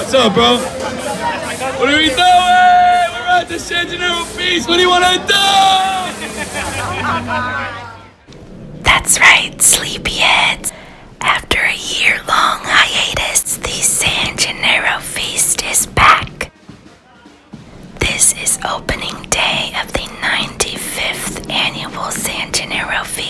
What's up, bro? What are we doing? We're at the San Gennaro Feast. What do you want to do? That's right, sleepyheads. After a year long hiatus, the San Gennaro Feast is back. This is opening day of the 95th annual San Gennaro Feast.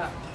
了。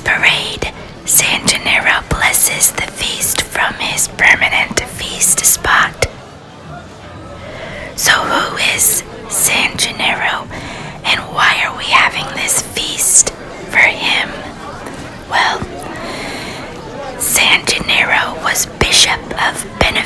Parade, San Gennaro blesses the feast from his permanent feast spot. So, who is San Gennaro and why are we having this feast for him? Well, San Gennaro was Bishop of Benevento,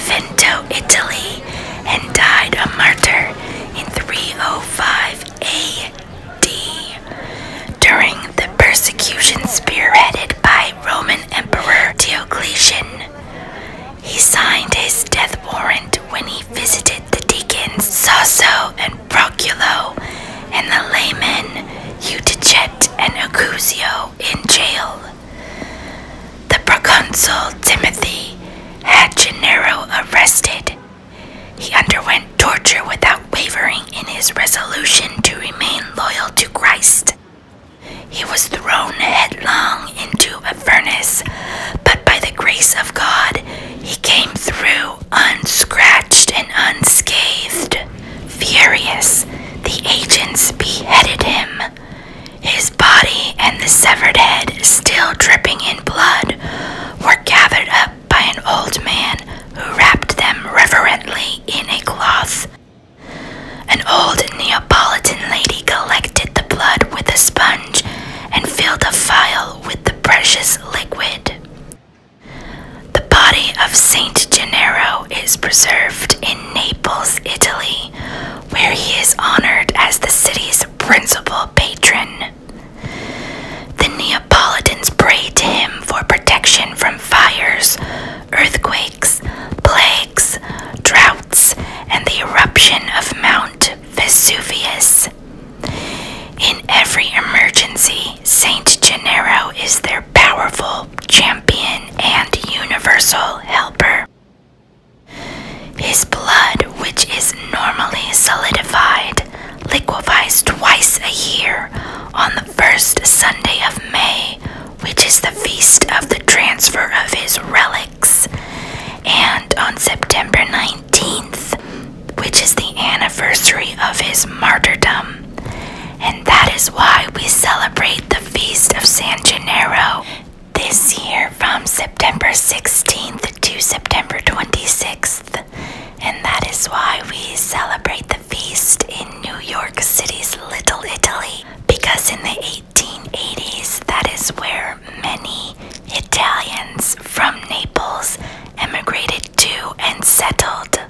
his resolution to remain loyal to Christ. He was thrown headlong into a furnace, but by the grace of God, he came through unscratched and unscathed. Furious, the agents beheaded him. His body and the severed head, still dripping in blood, were gathered up by an old man who wrapped them reverently in a cloth. An old Neapolitan lady collected the blood with a sponge and filled a phial with the precious liquid. The body of Saint Gennaro is preserved in Naples, Italy, where he is honored as the city's principal patron. The Neapolitans pray to him for protection from fires, earthquakes, plagues, droughts, and the eruption of Mount Vesuvius. In every emergency, Saint Gennaro is their powerful champion and universal helper. His blood, which is normally solidified, liquefies twice a year on the first Sunday of May, which is the feast of the transfer of his relics, and on September 19th, which is the anniversary of his martyrdom. And that is why we celebrate the feast of San Gennaro this year from September 16th to September 26th. And that is why we celebrate the feast in New York City's Little Italy. Because in the 1880s, that is where many Italians from Naples emigrated to and settled.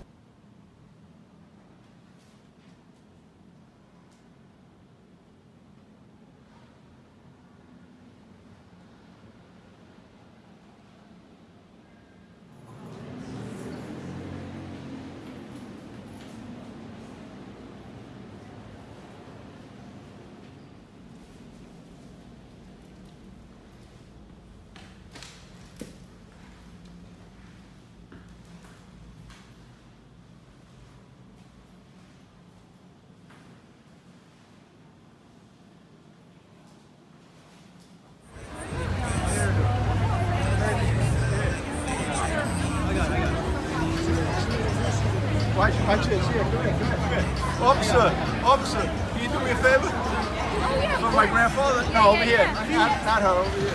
Watch this. Here, come here, come here. Officer, officer, can you do me a favor? Oh, For my grandfather? No, over here. Not, not her, over here.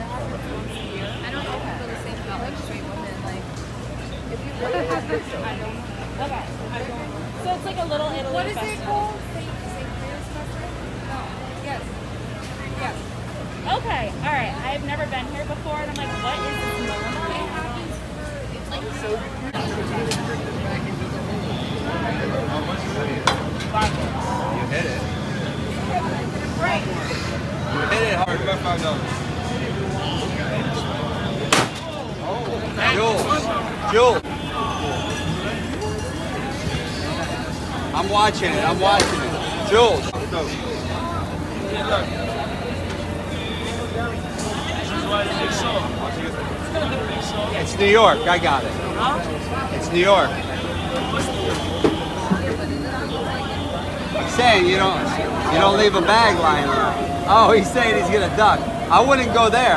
I don't know if people the same about like straight women. Like, if you really have this, I don't know. Okay. So it's like a little Italy What is it festival. called? Saint Saint Clair's Festival? No. Yes. Yes. Okay. All right. I've never been here before, and I'm like, what is this It happens for. It's like so. You hit it. You hit it hard. About five dollars. Oh, Jules, Jules. I'm watching it. I'm watching it. Jules. It's New York. I got it. It's New York. He's saying you don't you don't leave a bag lying around. Oh, he's saying he's gonna duck. I wouldn't go there.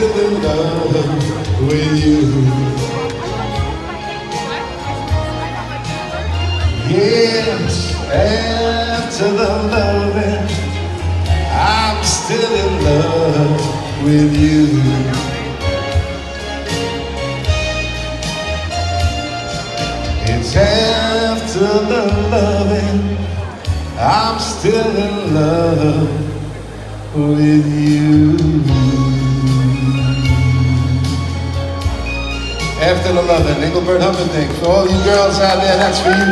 I'm in love with you. Yes, after the loving, I'm still in love with you. It's after the loving, I'm still in love with you. After the loving, Engelbert Humperdinck. For all you girls out there, that's for you.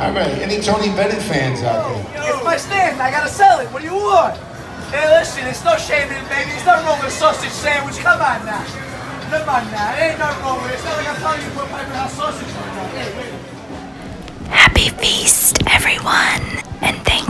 All right, any Tony Bennett fans out there? It's my stand. I gotta sell it. What do you want? Hey, listen, it's no shame in it, baby. There's nothing wrong with a sausage sandwich. Come on now. Come on now. There ain't nothing wrong with it. It's not like I'm telling you to put Piper House sausage on it. Hey, wait. Happy feast, everyone, and